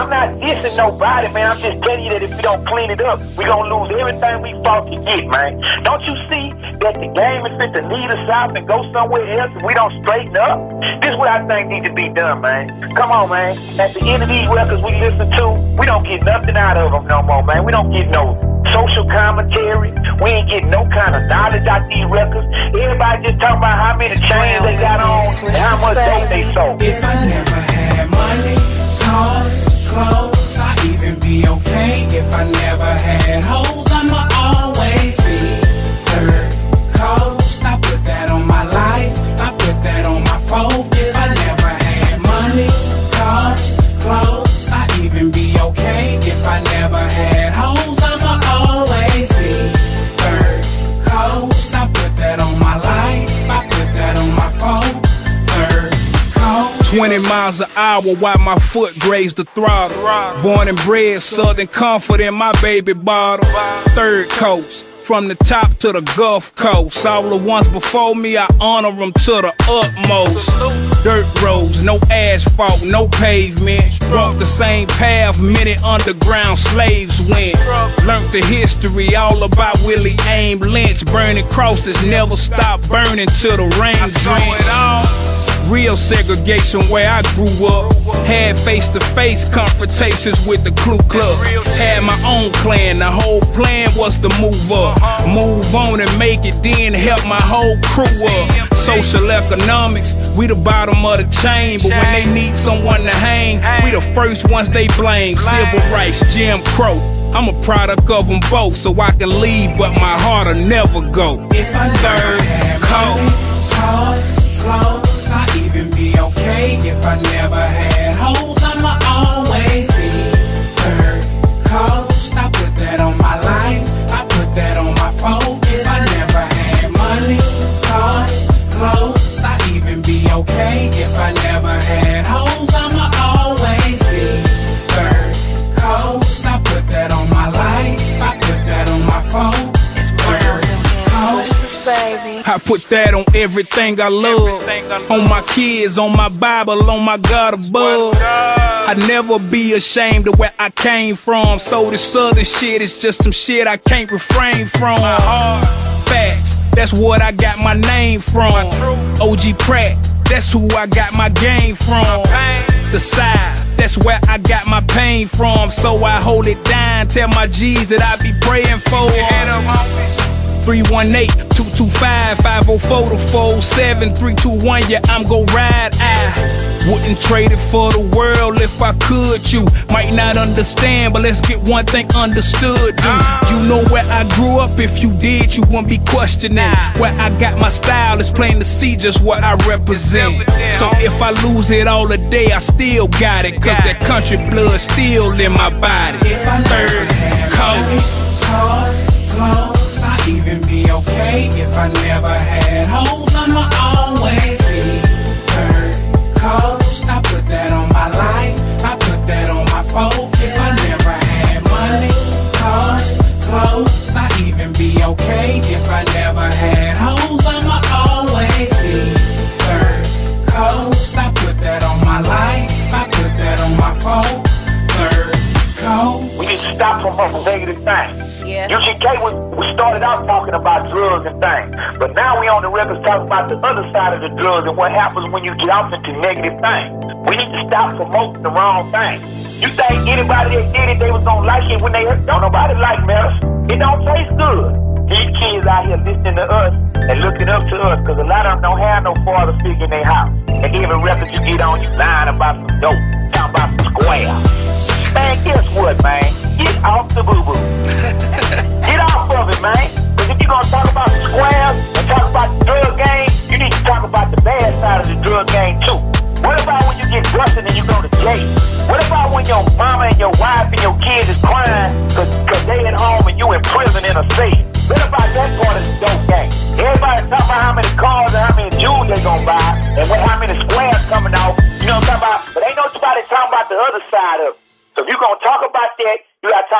I'm not dissing nobody, man. I'm just telling you that if we don't clean it up, we gonna lose everything we fought to get, man. Don't you see that the game is fit to lead us out and go somewhere else if we don't straighten up? This is what I think needs to be done, man. Come on, man. At the end of these records we listen to, we don't get nothing out of them no more, man. We don't get no social commentary. We ain't getting no kind of knowledge out these records. Everybody just talking about how many chains they got on and how much dope they sold. 20 miles an hour while my foot grazed the throttle. Born and bred, Southern comfort in my baby bottle. Third coast. From the top to the Gulf Coast. All the ones before me, I honor them to the utmost. Dirt roads, no asphalt, no pavement. Walk the same path many underground slaves went. Learned the history all about Willie Aim Lynch. Burning crosses, never stop burning till the rain drench. Real segregation where I grew up. Had face to face confrontations with the Ku Klux. Had my own clan, the whole plan was to move up. Move on and make it, then help my whole crew up. Social economics, we the bottom of the chain. But when they need someone to hang, we the first ones they blame. Civil rights, Jim Crow. I'm a product of them both, so I can leave, but my heart'll never go. If I'm third, had If I never had I put that on everything I love. On my kids, on my Bible, on my God above. I never be ashamed of where I came from. So this southern shit is just some shit I can't refrain from. Facts, that's what I got my name from. OG Pratt, that's who I got my game from. The side, that's where I got my pain from. So I hold it down, tell my G's that I be praying for. 318-225-504 to 47 321, yeah, I'm gon' ride. I wouldn't trade it for the world if I could. You might not understand, but let's get one thing understood, dude. You know where I grew up. If you did, you wouldn't be questioning. Where I got my style, it's plain to see just what I represent. So if I lose it all today, I still got it. Cause that country blood still in my body. If I Third even be okay. If I never had hoes, I'ma always UGK was, started out talking about drugs and things, but now we on the records talking about the other side of the drugs and what happens when you get off into negative things. We need to stop promoting the wrong thing. You think anybody that did it, they was gonna like it when they heard? Don't nobody like medicine. It don't taste good. These kids out here listening to us and looking up to us because a lot of them don't have no father figure in their house. And every record you get on, you lying about some dope, talking about some square. Man, guess what, man? You to? What about when your mama and your wife and your kids is crying because they at home and you in prison in a safe? What about that part of the dope game? Everybody talking about how many cars and how many jewels they gonna buy and what, how many squares coming out. You know what I'm talking about? But ain't nobody talking about the other side of it. So if you're gonna talk about that, you gotta